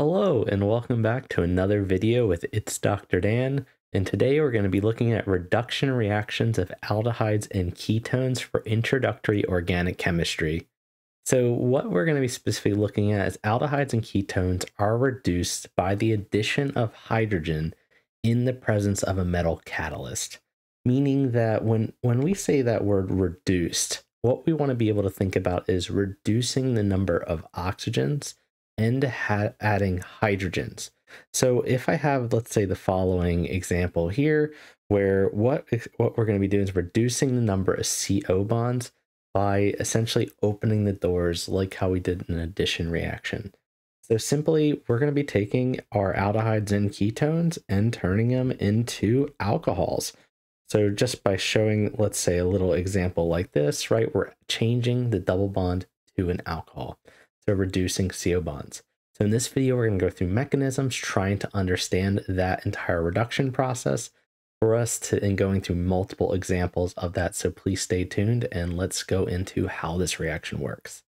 Hello and welcome back to another video with It's Dr. Dan. And today we're going to be looking at reduction reactions of aldehydes and ketones for introductory organic chemistry. So what we're going to be specifically looking at is aldehydes and ketones are reduced by the addition of hydrogen in the presence of a metal catalyst. Meaning that when, when we say that word reduced, what we want to be able to think about is reducing the number of oxygens and adding hydrogens. So if I have, let's say, the following example here, where what, what we're going to be doing is reducing the number of CO bonds by essentially opening the doors like how we did in an addition reaction. So simply, we're going to be taking our aldehydes and ketones and turning them into alcohols. So just by showing, let's say, a little example like this, right, we're changing the double bond to an alcohol reducing CO bonds. So in this video, we're going to go through mechanisms, trying to understand that entire reduction process for us to and going through multiple examples of that. So please stay tuned and let's go into how this reaction works.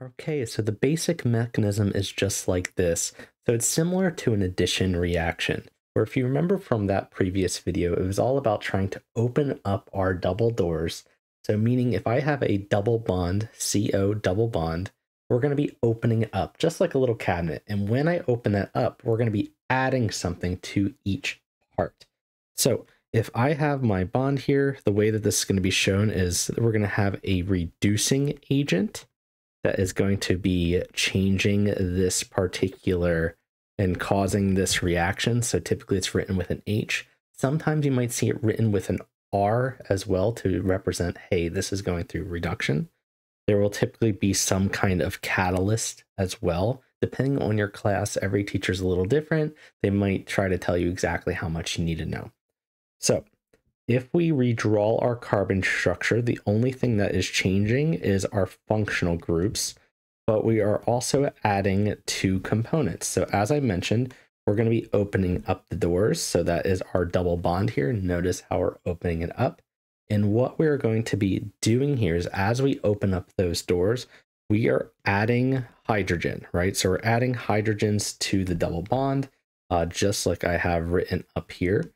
Okay, so the basic mechanism is just like this. So it's similar to an addition reaction where if you remember from that previous video, it was all about trying to open up our double doors. So meaning if I have a double bond, CO double bond, we're going to be opening up just like a little cabinet. And when I open that up, we're going to be adding something to each part. So if I have my bond here, the way that this is going to be shown is we're going to have a reducing agent that is going to be changing this particular and causing this reaction. So typically it's written with an H. Sometimes you might see it written with an R as well to represent, hey, this is going through reduction. There will typically be some kind of catalyst as well. Depending on your class, every teacher is a little different. They might try to tell you exactly how much you need to know. So if we redraw our carbon structure, the only thing that is changing is our functional groups but we are also adding two components. So as I mentioned, we're going to be opening up the doors. So that is our double bond here. Notice how we're opening it up. And what we're going to be doing here is as we open up those doors, we are adding hydrogen, right? So we're adding hydrogens to the double bond, uh, just like I have written up here.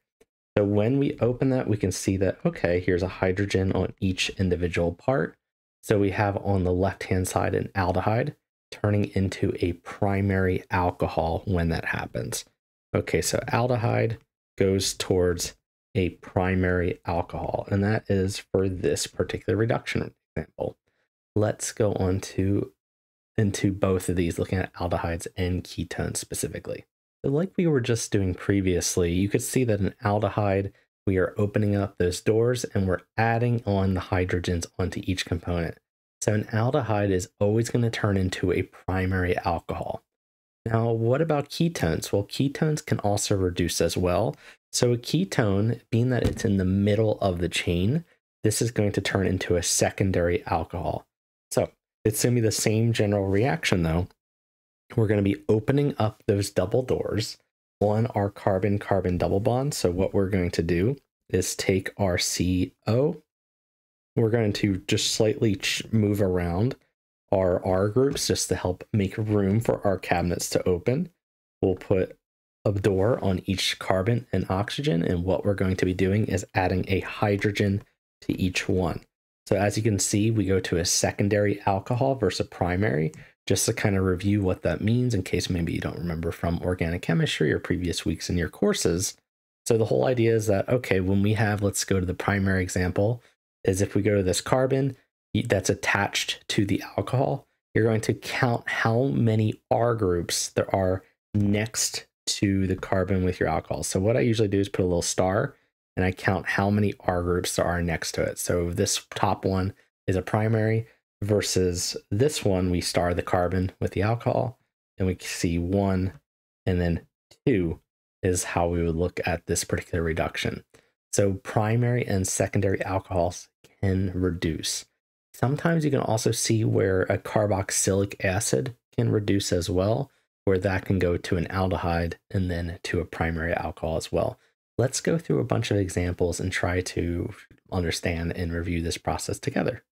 So when we open that, we can see that, okay, here's a hydrogen on each individual part. So we have on the left-hand side an aldehyde turning into a primary alcohol when that happens. Okay, so aldehyde goes towards a primary alcohol, and that is for this particular reduction example. Let's go on to into both of these, looking at aldehydes and ketones specifically. So like we were just doing previously, you could see that an aldehyde we are opening up those doors and we're adding on the hydrogens onto each component. So an aldehyde is always going to turn into a primary alcohol. Now, what about ketones? Well, ketones can also reduce as well. So a ketone, being that it's in the middle of the chain, this is going to turn into a secondary alcohol. So it's going to be the same general reaction though. We're going to be opening up those double doors on our carbon-carbon double bond. So what we're going to do is take our CO. We're going to just slightly move around our R groups just to help make room for our cabinets to open. We'll put a door on each carbon and oxygen. And what we're going to be doing is adding a hydrogen to each one. So as you can see, we go to a secondary alcohol versus primary just to kind of review what that means in case maybe you don't remember from organic chemistry or previous weeks in your courses. So the whole idea is that, okay, when we have, let's go to the primary example, is if we go to this carbon that's attached to the alcohol, you're going to count how many R groups there are next to the carbon with your alcohol. So what I usually do is put a little star and I count how many R groups there are next to it. So this top one is a primary versus this one, we star the carbon with the alcohol and we see one and then two is how we would look at this particular reduction. So primary and secondary alcohols can reduce. Sometimes you can also see where a carboxylic acid can reduce as well, where that can go to an aldehyde and then to a primary alcohol as well. Let's go through a bunch of examples and try to understand and review this process together.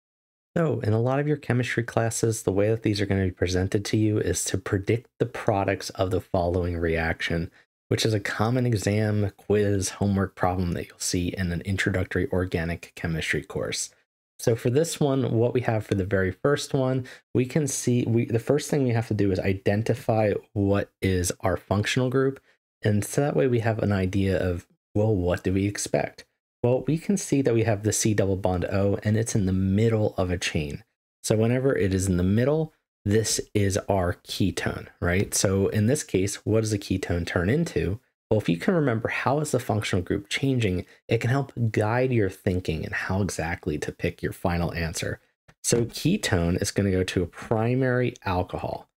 So, in a lot of your chemistry classes, the way that these are going to be presented to you is to predict the products of the following reaction, which is a common exam, quiz, homework problem that you'll see in an introductory organic chemistry course. So for this one, what we have for the very first one, we can see we the first thing we have to do is identify what is our functional group. And so that way we have an idea of, well, what do we expect? Well, we can see that we have the C double bond O and it's in the middle of a chain. So whenever it is in the middle, this is our ketone, right? So in this case, what does a ketone turn into? Well, if you can remember how is the functional group changing, it can help guide your thinking and how exactly to pick your final answer. So ketone is going to go to a primary alcohol.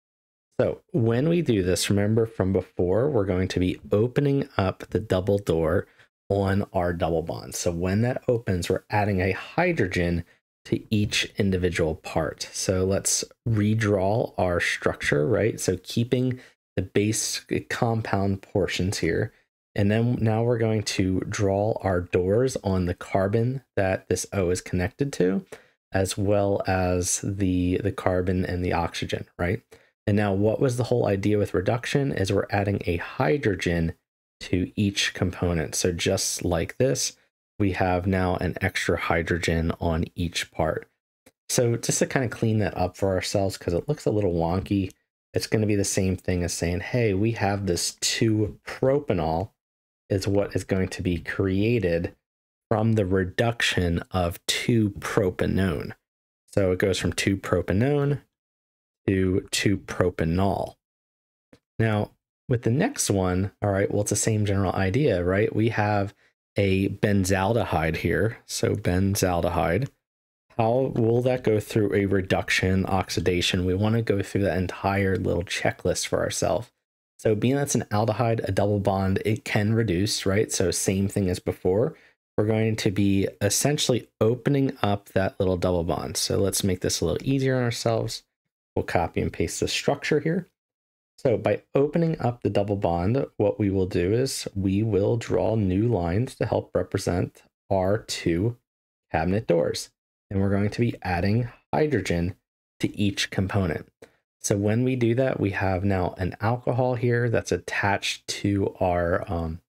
So when we do this, remember from before, we're going to be opening up the double door on our double bond. So when that opens, we're adding a hydrogen to each individual part. So let's redraw our structure, right? So keeping the base compound portions here. And then now we're going to draw our doors on the carbon that this O is connected to, as well as the, the carbon and the oxygen, right? And now what was the whole idea with reduction is we're adding a hydrogen to each component. So just like this, we have now an extra hydrogen on each part. So just to kind of clean that up for ourselves, because it looks a little wonky, it's going to be the same thing as saying, hey, we have this 2-propanol is what is going to be created from the reduction of 2-propanone. So it goes from 2-propanone to 2-propanol. Now, with the next one, all right, well, it's the same general idea, right? We have a benzaldehyde here. So benzaldehyde. How will that go through a reduction, oxidation? We want to go through that entire little checklist for ourselves. So being that's an aldehyde, a double bond, it can reduce, right? So same thing as before. We're going to be essentially opening up that little double bond. So let's make this a little easier on ourselves. We'll copy and paste the structure here. So by opening up the double bond, what we will do is we will draw new lines to help represent our two cabinet doors. And we're going to be adding hydrogen to each component. So when we do that, we have now an alcohol here that's attached to our um,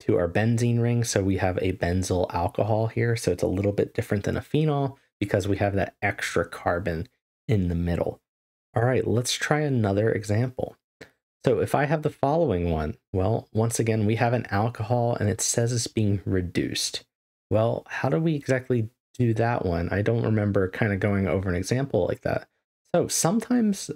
to our benzene ring. So we have a benzyl alcohol here. So it's a little bit different than a phenol because we have that extra carbon in the middle. All right, let's try another example. So if I have the following one, well, once again, we have an alcohol and it says it's being reduced. Well, how do we exactly do that one? I don't remember kind of going over an example like that. So sometimes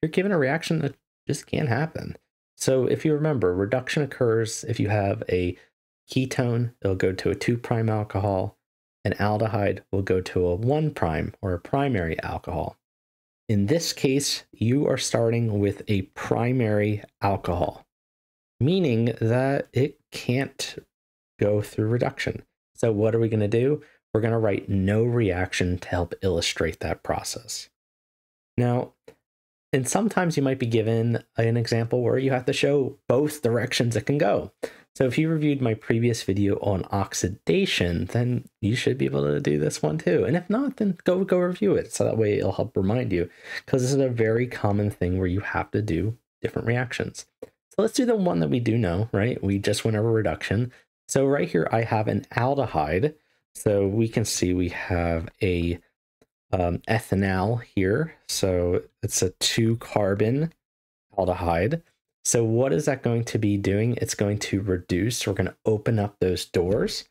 you're given a reaction that just can't happen. So if you remember, reduction occurs if you have a ketone, it'll go to a 2' alcohol. An aldehyde will go to a 1' prime or a primary alcohol. In this case, you are starting with a primary alcohol, meaning that it can't go through reduction. So what are we going to do? We're going to write no reaction to help illustrate that process. Now, and sometimes you might be given an example where you have to show both directions it can go. So if you reviewed my previous video on oxidation, then you should be able to do this one too. And if not, then go go review it. So that way it'll help remind you because this is a very common thing where you have to do different reactions. So let's do the one that we do know, right? We just went over reduction. So right here, I have an aldehyde. So we can see we have a um, ethanal here. So it's a two carbon aldehyde. So what is that going to be doing? It's going to reduce. We're going to open up those doors.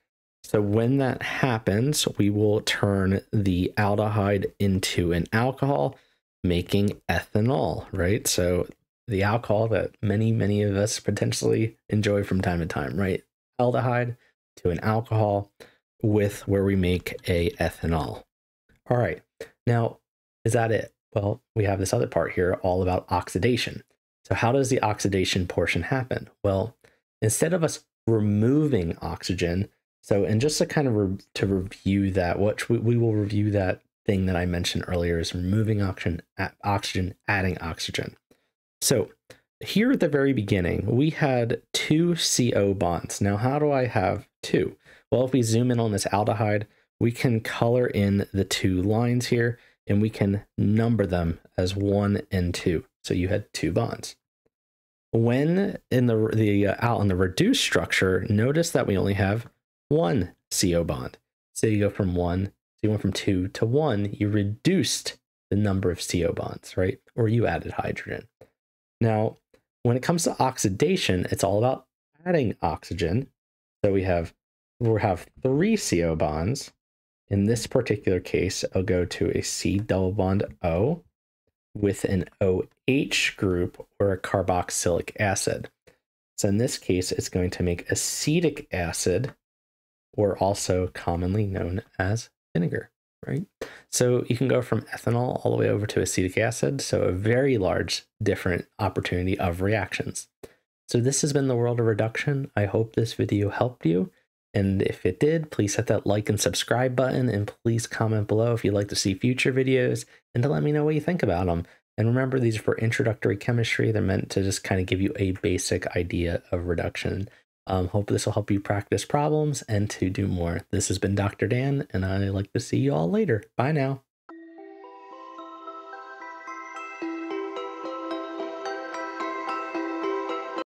So when that happens, we will turn the aldehyde into an alcohol, making ethanol, right? So the alcohol that many, many of us potentially enjoy from time to time, right? Aldehyde to an alcohol with where we make a ethanol. All right. Now, is that it? Well, we have this other part here all about oxidation. So how does the oxidation portion happen? Well, instead of us removing oxygen, so and just to kind of re to review that, what we, we will review that thing that I mentioned earlier is removing oxygen, oxygen, adding oxygen. So here at the very beginning, we had two CO bonds. Now, how do I have two? Well, if we zoom in on this aldehyde, we can color in the two lines here and we can number them as one and two. So you had two bonds. When in the, the uh, out in the reduced structure, notice that we only have one CO bond. So you go from one, so you went from two to one, you reduced the number of CO bonds, right? Or you added hydrogen. Now, when it comes to oxidation, it's all about adding oxygen. So we have we have three CO bonds. In this particular case, I'll go to a C double bond O with an OH group or a carboxylic acid. So in this case, it's going to make acetic acid, or also commonly known as vinegar, right? So you can go from ethanol all the way over to acetic acid. So a very large different opportunity of reactions. So this has been the world of reduction. I hope this video helped you. And if it did, please hit that like and subscribe button and please comment below if you'd like to see future videos and to let me know what you think about them. And remember, these are for introductory chemistry. They're meant to just kind of give you a basic idea of reduction. Um, hope this will help you practice problems and to do more. This has been Dr. Dan, and I like to see you all later. Bye now.